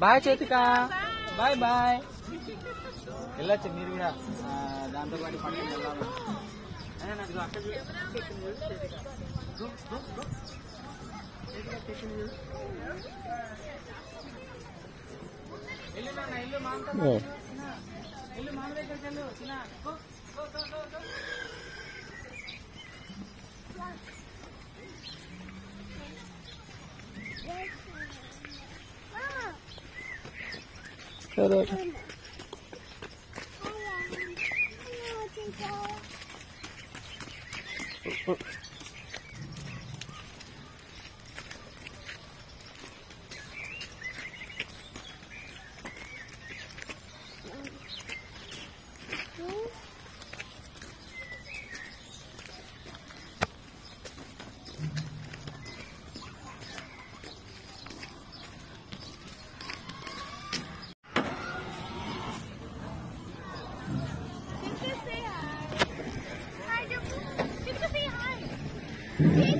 Bye చేతిక. Bye bye. వెళ్ళొచ్చు మీరు కూడా. దాంతో పాటు పండుగ వెళ్ళు మామ దగ్గరికి వెళ్ళు 对对对 안. Yeah.